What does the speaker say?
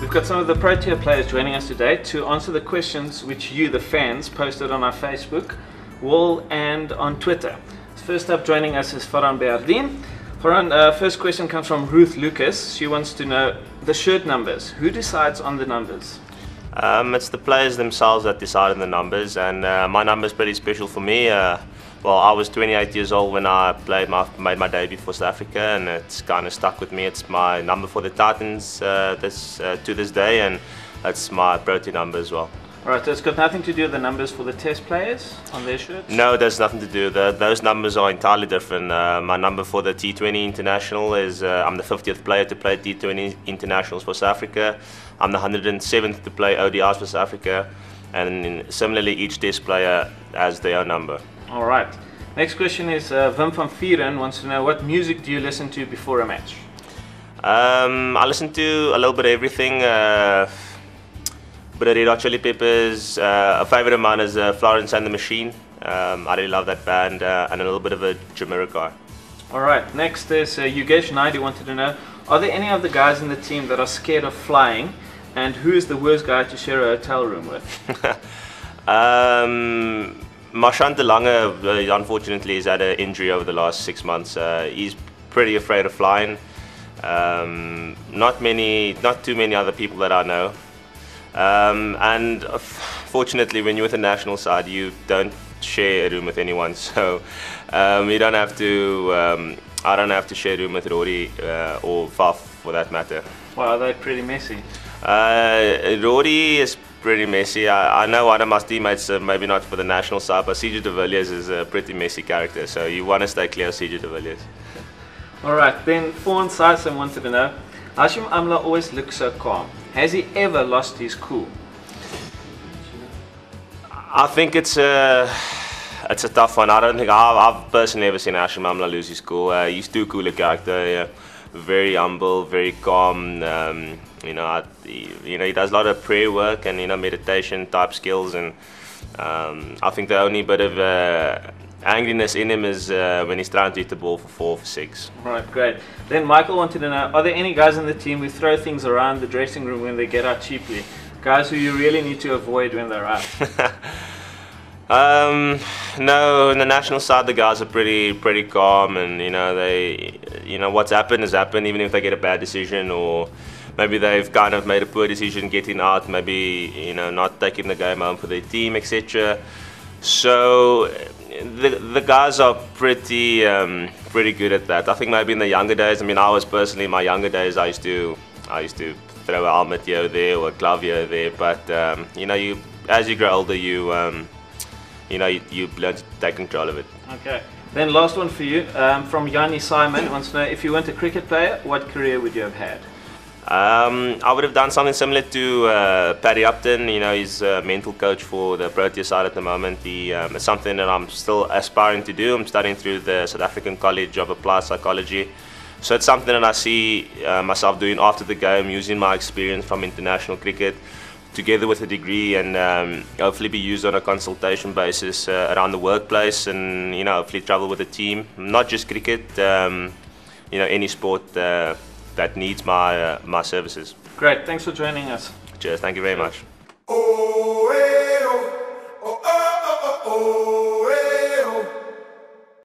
We've got some of the Protea players joining us today to answer the questions which you, the fans, posted on our Facebook wall and on Twitter. First up joining us is Farhaan Behardien. Farhaan, uh, first question comes from Ruth Lucas. She wants to know the shirt numbers. Who decides on the numbers? Um, it's the players themselves that decide on the numbers, and uh, my number is pretty special for me. Uh, well, I was 28 years old when I played my made my debut for South Africa, and it's kind of stuck with me. It's my number for the Titans uh, this uh, to this day, and that's my Protea number as well. All right, so it's got nothing to do with the numbers for the Test players on their shirts. No, there's nothing to do. The, those numbers are entirely different. Uh, my number for the T20 International is uh, I'm the 50th player to play T20 Internationals for South Africa. I'm the 107th to play ODIs for South Africa, and similarly, each Test player has their own number. All right. Next question is uh, Wim van Vieren wants to know what music do you listen to before a match? Um, I listen to a little bit of everything. Uh, bit of Red Hot Chili Peppers. Uh, a favorite of mine is uh, Florence and the Machine. Um, I really love that band, uh, and a little bit of a Jamiroquai. All right. Next is uh, Yugesh Naidu wanted to know: Are there any of the guys in the team that are scared of flying, and who is the worst guy to share a hotel room with? um, Marchand de Lange, uh, unfortunately, has had an injury over the last six months. Uh, he's pretty afraid of flying. Um, not many, not too many other people that I know. Um, and fortunately, when you're with the national side, you don't share a room with anyone. So um, you don't have to. Um, I don't have to share a room with Rory uh, or Faf for that matter. Wow, they're pretty messy. Uh, Rory is pretty messy. I, I know one of my teammates, uh, maybe not for the national side, but CJ de Villiers is a pretty messy character. So you want to stay clear of CJ de Villiers. All right, then Fawn Sison wanted to know, Hashim Amla always looks so calm. Has he ever lost his cool? I think it's a it's a tough one. I don't think I've, I've personally ever seen Hashim Amla lose his cool. Uh, he's too cool a character. Yeah. Very humble, very calm. Um, you know, I, he, you know, he does a lot of prayer work and you know meditation type skills, and um, I think the only bit of uh, angriness in him is uh, when he's trying to hit the ball for four for six. Right, great. Then Michael wanted to know: Are there any guys in the team who throw things around the dressing room when they get out cheaply? Guys who you really need to avoid when they're out. Um, no, the national side, the guys are pretty pretty calm, and you know they, you know what's happened has happened. Even if they get a bad decision, or maybe they've kind of made a poor decision getting out, maybe you know not taking the game home for their team, etc. So the the guys are pretty um, pretty good at that. I think maybe in the younger days. I mean, I was personally in my younger days. I used to I used to throw a helmet here or there or a glove here or there, but um, you know you as you grow older, you um, you know, you, you learn to take control of it. Okay. Then last one for you, um, from Yanni Simon wants to know if you weren't a cricket player, what career would you have had? Um, I would have done something similar to uh, Paddy Upton. You know, he's a mental coach for the Protea side at the moment. He, um, it's something that I'm still aspiring to do. I'm studying through the South African College of Applied Psychology. So it's something that I see uh, myself doing after the game, using my experience from international cricket together with a degree and um, hopefully be used on a consultation basis uh, around the workplace and you know hopefully travel with a team. Not just cricket um, you know any sport uh, that needs my uh, my services. Great. Thanks for joining us. Cheers. Thank you very much